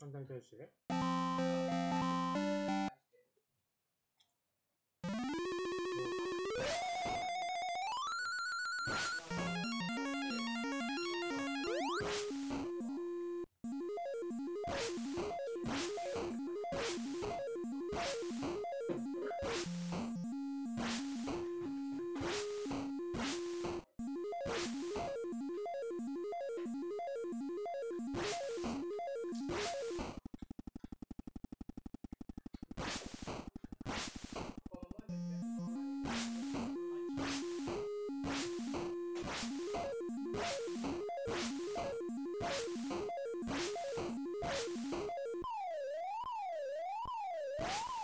簡単に対して you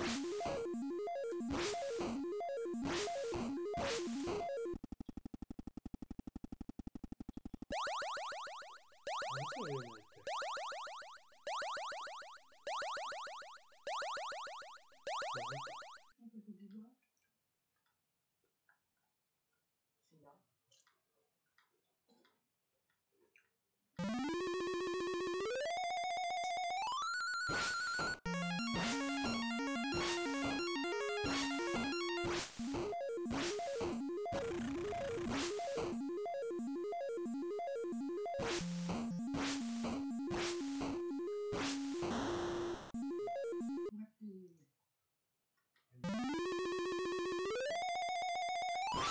何言うな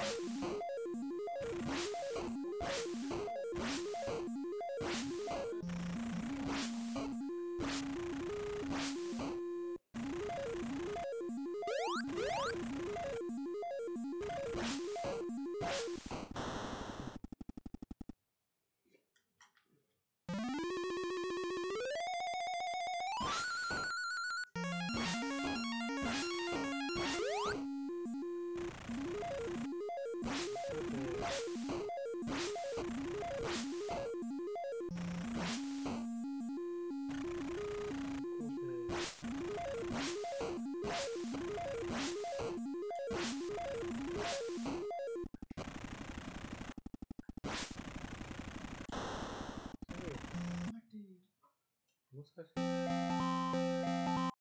you Gracias.